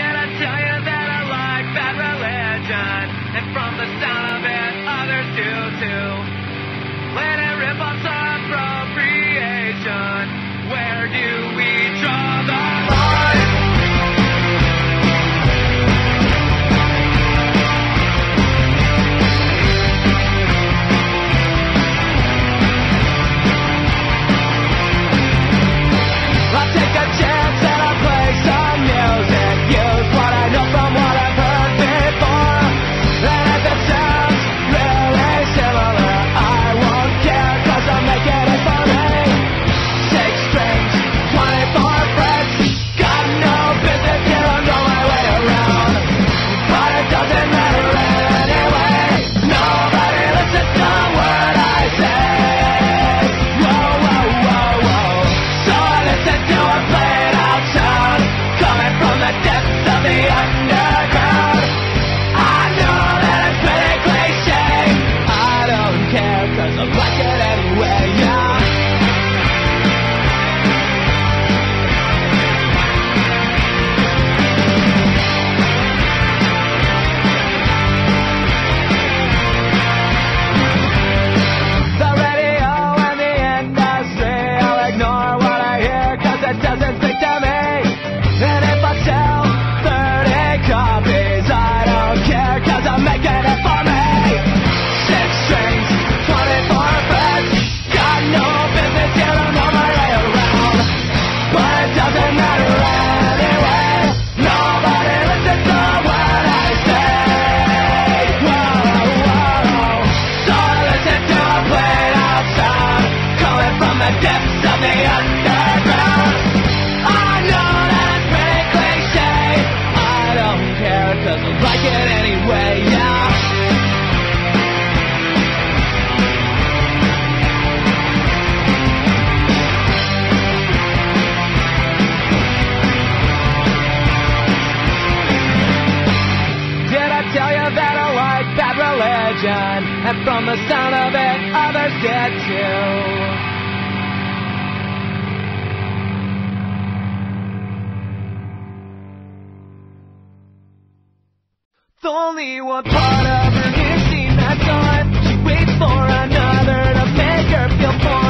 And I tell you? the depths of the unknown. done, and from the sound of it, others did too. The only one part of her is seen that's. She waits for another to make her feel more.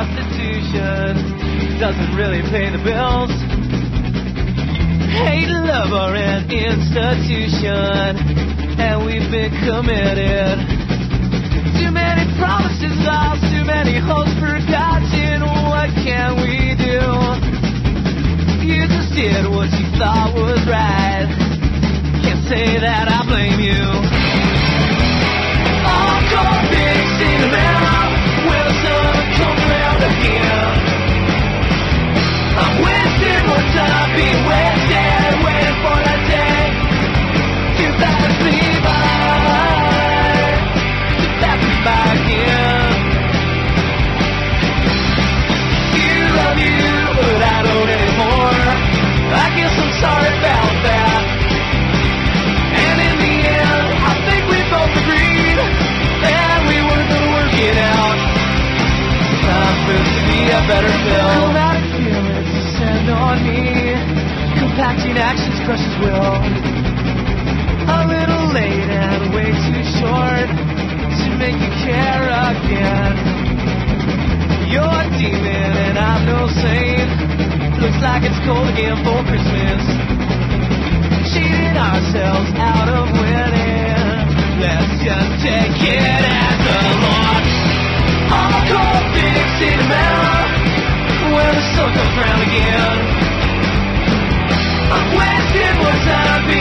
Prostitution doesn't really pay the bills. Hate, love are an institution, and we've been committed. Too many promises lost, too many hopes forgotten. What can we do? You just did what you thought was right. Can't say that I blame you. I'll go big, Compacting actions crushes will. A little late and way too short to make you care again. You're a demon and I'm no saint. Looks like it's cold again for Christmas. Cheating ourselves out of winning. Let's just take it as a loss. I'll go big, see the mirror when the sun comes round again did was I